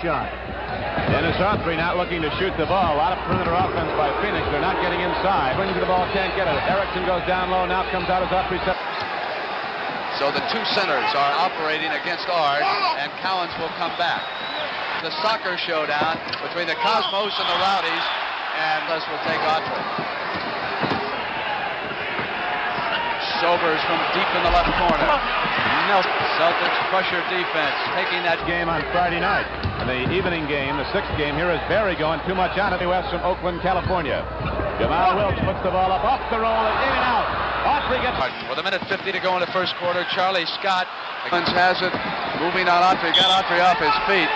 shot. Dennis Awtrey not looking to shoot the ball. A lot of perimeter offense by Phoenix. They're not getting inside. Swings the ball, can't get it. Erickson goes down low. Now comes out as Awtrey. So the two centers are operating against Ard, and Collins will come back. The soccer showdown between the Cosmos and the Rowdies, and Les will take Awtrey. Sobers from deep in the left corner. Nelson. Celtics pressure defense, taking that game on Friday night. And the evening game, the sixth game, here is Barry going too much on it. West from Oakland, California. Jamal oh. Wilkes puts the ball up off the roll and in and out. Awtrey gets... With a minute 50 to go in the first quarter, Charlie Scott has it. Moving on Awtrey. Got Awtrey off his feet.